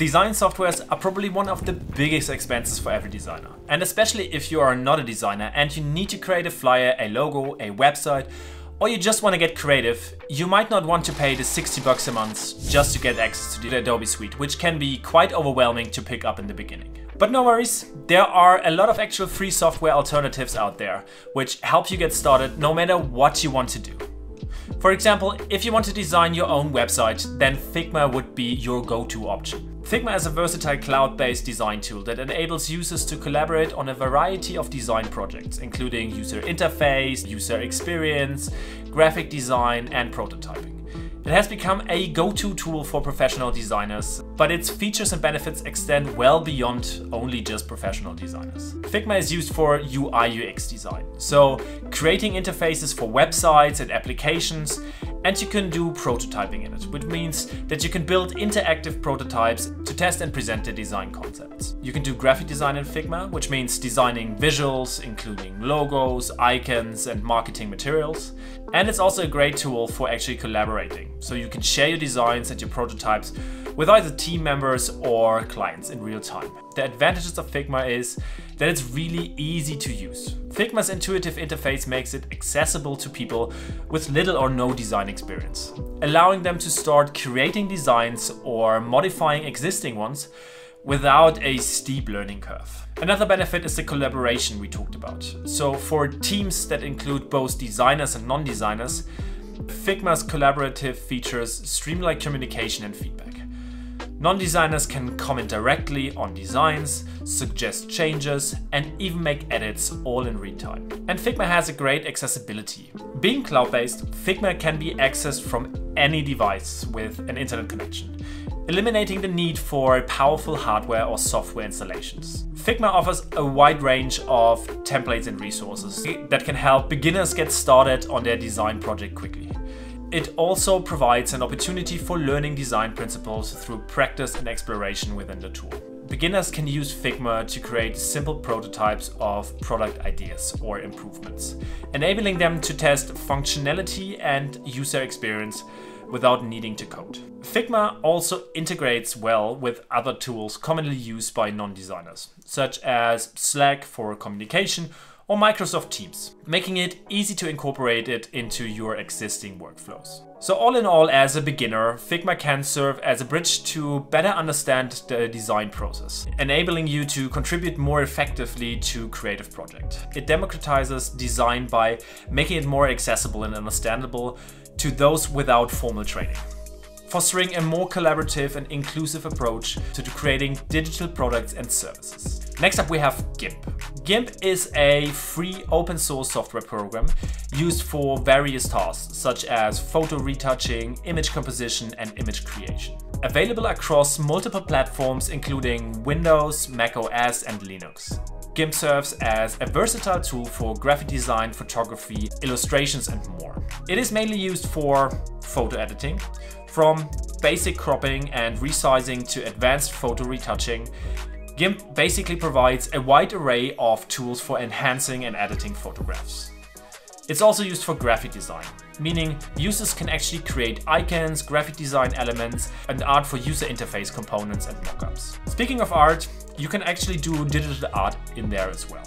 Design softwares are probably one of the biggest expenses for every designer. And especially if you are not a designer and you need to create a flyer, a logo, a website, or you just want to get creative, you might not want to pay the 60 bucks a month just to get access to the Adobe Suite, which can be quite overwhelming to pick up in the beginning. But no worries, there are a lot of actual free software alternatives out there, which help you get started no matter what you want to do. For example, if you want to design your own website, then Figma would be your go-to option. Figma is a versatile cloud-based design tool that enables users to collaborate on a variety of design projects, including user interface, user experience, graphic design, and prototyping. It has become a go-to tool for professional designers, but its features and benefits extend well beyond only just professional designers. Figma is used for UI UX design, so creating interfaces for websites and applications, and you can do prototyping in it, which means that you can build interactive prototypes to test and present the design concepts. You can do graphic design in Figma, which means designing visuals, including logos, icons, and marketing materials. And it's also a great tool for actually collaborating, so you can share your designs and your prototypes with either team members or clients in real time. The advantages of Figma is that it's really easy to use. Figma's intuitive interface makes it accessible to people with little or no design experience, allowing them to start creating designs or modifying existing ones without a steep learning curve. Another benefit is the collaboration we talked about. So for teams that include both designers and non-designers, Figma's collaborative features streamline communication and feedback. Non-designers can comment directly on designs, suggest changes, and even make edits all in real time. And Figma has a great accessibility. Being cloud-based, Figma can be accessed from any device with an internet connection, eliminating the need for powerful hardware or software installations. Figma offers a wide range of templates and resources that can help beginners get started on their design project quickly. It also provides an opportunity for learning design principles through practice and exploration within the tool. Beginners can use Figma to create simple prototypes of product ideas or improvements, enabling them to test functionality and user experience without needing to code. Figma also integrates well with other tools commonly used by non-designers, such as Slack for communication or Microsoft Teams, making it easy to incorporate it into your existing workflows. So all in all, as a beginner, Figma can serve as a bridge to better understand the design process, enabling you to contribute more effectively to creative project. It democratizes design by making it more accessible and understandable to those without formal training fostering a more collaborative and inclusive approach to creating digital products and services. Next up we have GIMP. GIMP is a free open source software program used for various tasks such as photo retouching, image composition and image creation. Available across multiple platforms including Windows, Mac OS and Linux. GIMP serves as a versatile tool for graphic design, photography, illustrations and more. It is mainly used for photo editing, from basic cropping and resizing to advanced photo retouching, GIMP basically provides a wide array of tools for enhancing and editing photographs. It's also used for graphic design, meaning users can actually create icons, graphic design elements, and art for user interface components and mockups. Speaking of art, you can actually do digital art in there as well,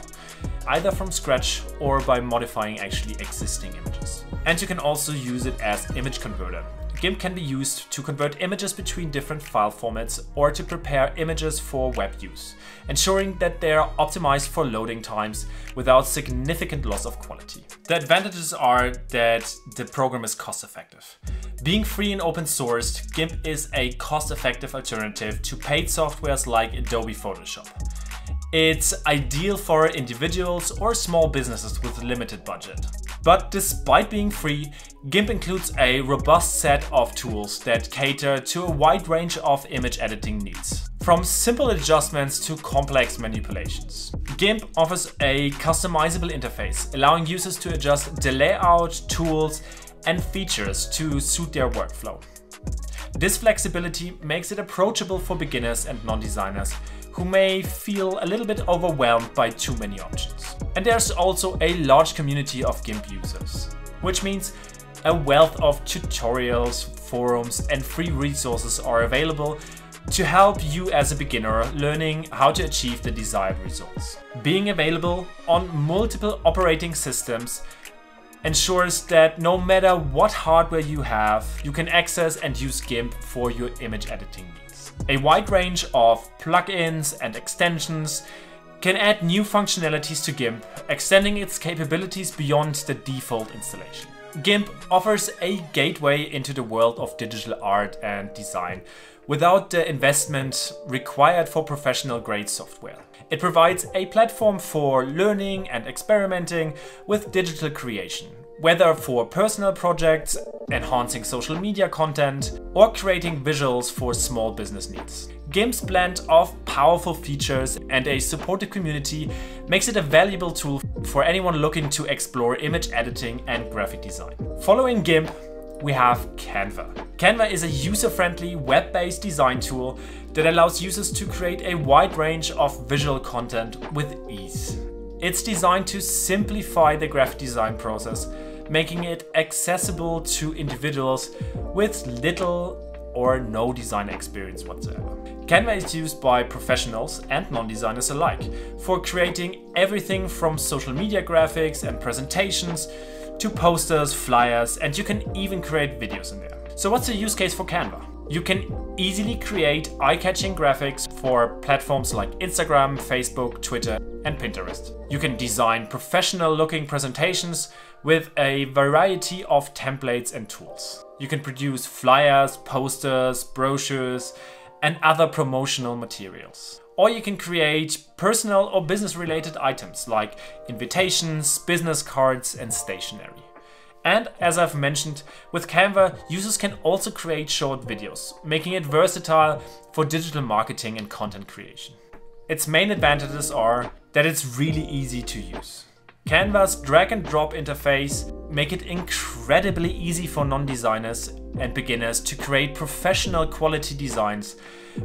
either from scratch or by modifying actually existing images. And you can also use it as image converter, GIMP can be used to convert images between different file formats or to prepare images for web use, ensuring that they are optimized for loading times without significant loss of quality. The advantages are that the program is cost effective. Being free and open sourced, GIMP is a cost effective alternative to paid softwares like Adobe Photoshop. It's ideal for individuals or small businesses with limited budget. But despite being free, GIMP includes a robust set of tools that cater to a wide range of image editing needs. From simple adjustments to complex manipulations. GIMP offers a customizable interface, allowing users to adjust the layout, tools, and features to suit their workflow. This flexibility makes it approachable for beginners and non-designers who may feel a little bit overwhelmed by too many options. And there's also a large community of GIMP users, which means a wealth of tutorials, forums and free resources are available to help you as a beginner learning how to achieve the desired results. Being available on multiple operating systems ensures that no matter what hardware you have, you can access and use GIMP for your image editing needs. A wide range of plugins and extensions can add new functionalities to GIMP, extending its capabilities beyond the default installation. GIMP offers a gateway into the world of digital art and design without the investment required for professional grade software. It provides a platform for learning and experimenting with digital creation, whether for personal projects, enhancing social media content, or creating visuals for small business needs. GIMP's blend of powerful features and a supportive community makes it a valuable tool for anyone looking to explore image editing and graphic design. Following GIMP, we have Canva. Canva is a user-friendly web-based design tool that allows users to create a wide range of visual content with ease. It's designed to simplify the graphic design process, making it accessible to individuals with little or no design experience whatsoever. Canva is used by professionals and non-designers alike for creating everything from social media graphics and presentations to posters, flyers, and you can even create videos in there. So what's the use case for Canva? You can easily create eye-catching graphics for platforms like Instagram, Facebook, Twitter, and Pinterest. You can design professional-looking presentations with a variety of templates and tools. You can produce flyers, posters, brochures, and other promotional materials. Or you can create personal or business related items like invitations, business cards, and stationery. And as I've mentioned, with Canva, users can also create short videos, making it versatile for digital marketing and content creation. Its main advantages are that it's really easy to use. Canva's drag and drop interface make it incredibly easy for non-designers and beginners to create professional quality designs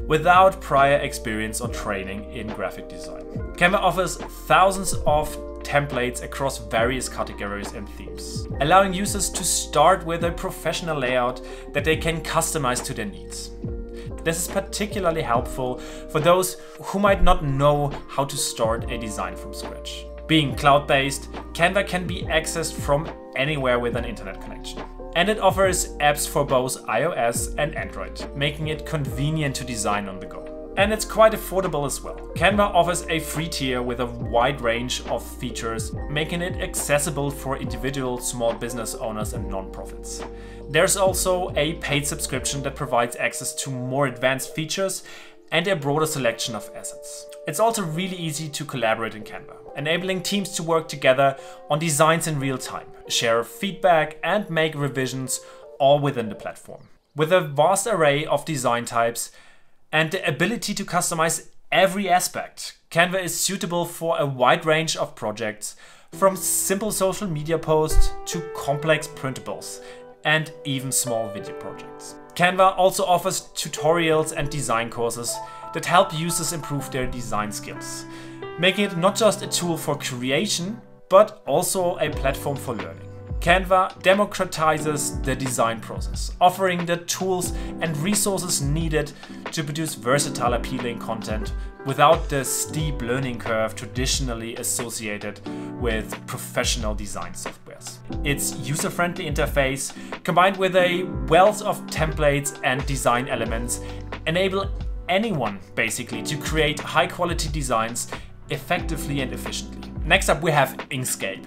without prior experience or training in graphic design. Canva offers thousands of templates across various categories and themes, allowing users to start with a professional layout that they can customize to their needs. This is particularly helpful for those who might not know how to start a design from scratch. Being cloud-based, Canva can be accessed from anywhere with an internet connection. And it offers apps for both iOS and Android, making it convenient to design on the go. And it's quite affordable as well. Canva offers a free tier with a wide range of features, making it accessible for individual small business owners and non-profits. There's also a paid subscription that provides access to more advanced features and a broader selection of assets. It's also really easy to collaborate in Canva, enabling teams to work together on designs in real time, share feedback and make revisions all within the platform. With a vast array of design types and the ability to customize every aspect, Canva is suitable for a wide range of projects, from simple social media posts to complex printables and even small video projects. Canva also offers tutorials and design courses that help users improve their design skills, making it not just a tool for creation, but also a platform for learning. Canva democratizes the design process, offering the tools and resources needed to produce versatile, appealing content without the steep learning curve traditionally associated with professional design softwares. Its user-friendly interface, combined with a wealth of templates and design elements, enable anyone basically to create high-quality designs effectively and efficiently. Next up we have Inkscape.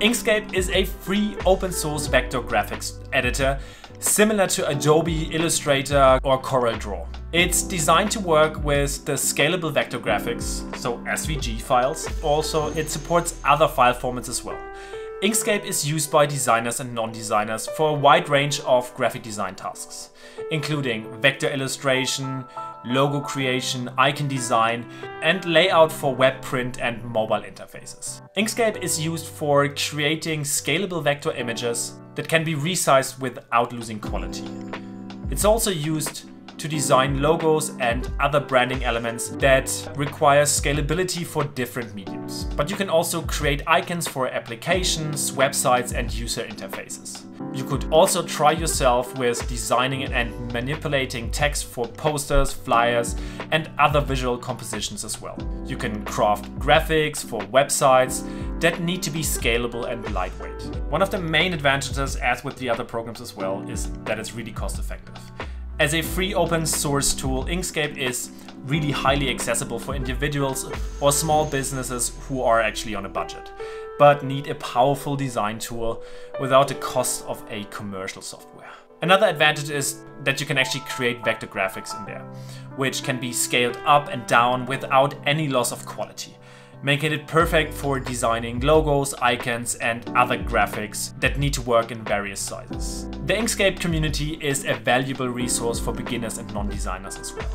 Inkscape is a free open source vector graphics editor similar to Adobe Illustrator or CorelDRAW. It's designed to work with the scalable vector graphics, so SVG files. Also, it supports other file formats as well. Inkscape is used by designers and non-designers for a wide range of graphic design tasks, including vector illustration, logo creation, icon design, and layout for web print and mobile interfaces. Inkscape is used for creating scalable vector images that can be resized without losing quality. It's also used to design logos and other branding elements that require scalability for different mediums. But you can also create icons for applications, websites and user interfaces. You could also try yourself with designing and manipulating text for posters, flyers, and other visual compositions as well. You can craft graphics for websites that need to be scalable and lightweight. One of the main advantages, as with the other programs as well, is that it's really cost effective. As a free open source tool, Inkscape is really highly accessible for individuals or small businesses who are actually on a budget but need a powerful design tool without the cost of a commercial software. Another advantage is that you can actually create vector graphics in there, which can be scaled up and down without any loss of quality, making it perfect for designing logos, icons, and other graphics that need to work in various sizes. The Inkscape community is a valuable resource for beginners and non-designers as well.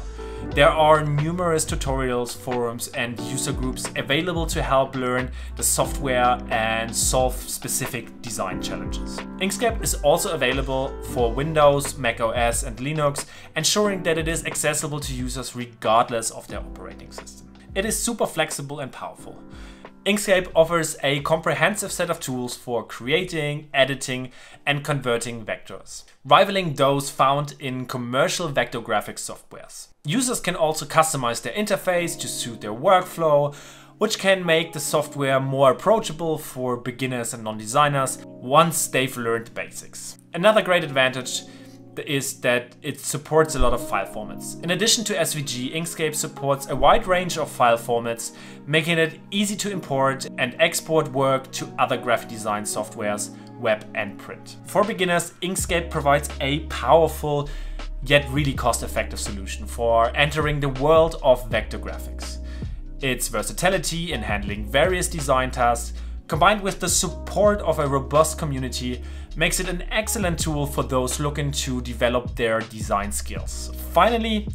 There are numerous tutorials, forums and user groups available to help learn the software and solve specific design challenges. Inkscape is also available for Windows, Mac OS and Linux, ensuring that it is accessible to users regardless of their operating system. It is super flexible and powerful. Inkscape offers a comprehensive set of tools for creating, editing, and converting vectors, rivaling those found in commercial vector graphics softwares. Users can also customize their interface to suit their workflow, which can make the software more approachable for beginners and non-designers once they've learned the basics. Another great advantage is that it supports a lot of file formats. In addition to SVG, Inkscape supports a wide range of file formats, making it easy to import and export work to other graphic design softwares, web and print. For beginners, Inkscape provides a powerful yet really cost-effective solution for entering the world of vector graphics. Its versatility in handling various design tasks combined with the support of a robust community makes it an excellent tool for those looking to develop their design skills. Finally,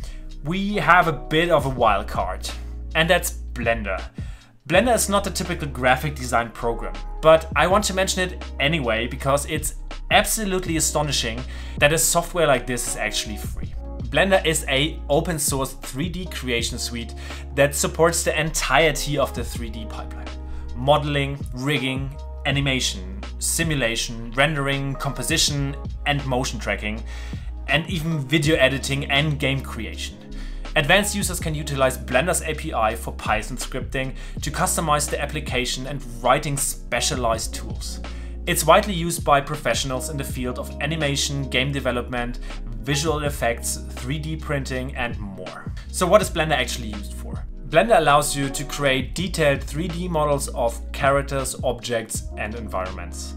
we have a bit of a wild card, and that's Blender. Blender is not a typical graphic design program, but I want to mention it anyway because it's absolutely astonishing that a software like this is actually free. Blender is a open source 3D creation suite that supports the entirety of the 3D pipeline. Modeling, rigging, animation, simulation, rendering, composition and motion tracking, and even video editing and game creation. Advanced users can utilize Blender's API for Python scripting to customize the application and writing specialized tools. It's widely used by professionals in the field of animation, game development, visual effects, 3D printing and more. So what is Blender actually used for? Blender allows you to create detailed 3D models of characters, objects and environments.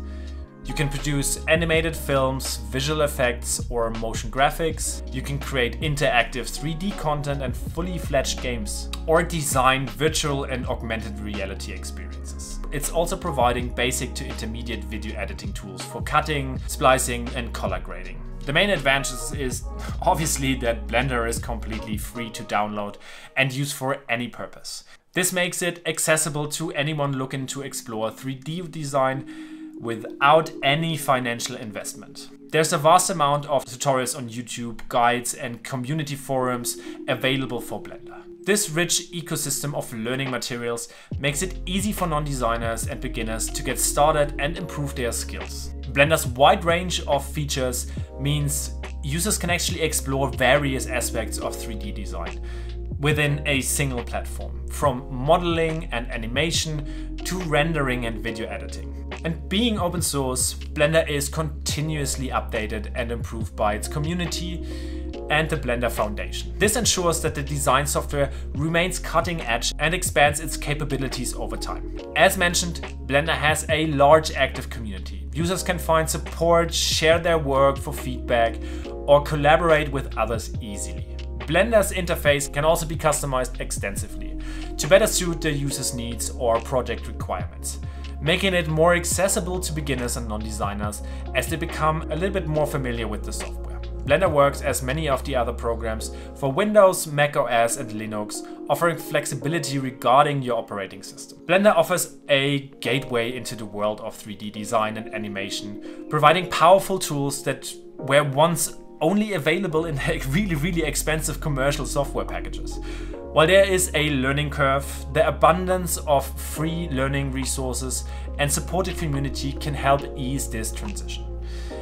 You can produce animated films, visual effects or motion graphics. You can create interactive 3D content and fully fledged games or design virtual and augmented reality experiences. It's also providing basic to intermediate video editing tools for cutting, splicing and color grading. The main advantage is obviously that Blender is completely free to download and use for any purpose. This makes it accessible to anyone looking to explore 3D design without any financial investment. There's a vast amount of tutorials on YouTube, guides and community forums available for Blender. This rich ecosystem of learning materials makes it easy for non-designers and beginners to get started and improve their skills. Blender's wide range of features means users can actually explore various aspects of 3D design within a single platform, from modeling and animation to rendering and video editing. And being open source, Blender is continuously updated and improved by its community and the Blender Foundation. This ensures that the design software remains cutting edge and expands its capabilities over time. As mentioned, Blender has a large active community. Users can find support, share their work for feedback, or collaborate with others easily. Blender's interface can also be customized extensively to better suit the user's needs or project requirements making it more accessible to beginners and non-designers as they become a little bit more familiar with the software. Blender works as many of the other programs for Windows, Mac OS and Linux, offering flexibility regarding your operating system. Blender offers a gateway into the world of 3D design and animation, providing powerful tools that were once only available in really, really expensive commercial software packages. While there is a learning curve, the abundance of free learning resources and supported community can help ease this transition,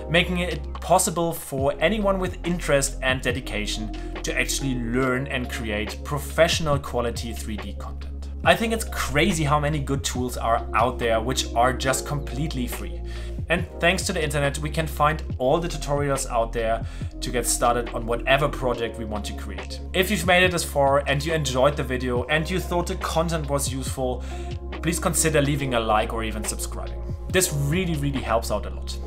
making it possible for anyone with interest and dedication to actually learn and create professional quality 3D content. I think it's crazy how many good tools are out there which are just completely free. And thanks to the internet, we can find all the tutorials out there to get started on whatever project we want to create. If you've made it this far and you enjoyed the video and you thought the content was useful, please consider leaving a like or even subscribing. This really, really helps out a lot.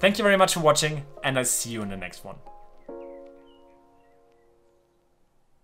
Thank you very much for watching and I'll see you in the next one.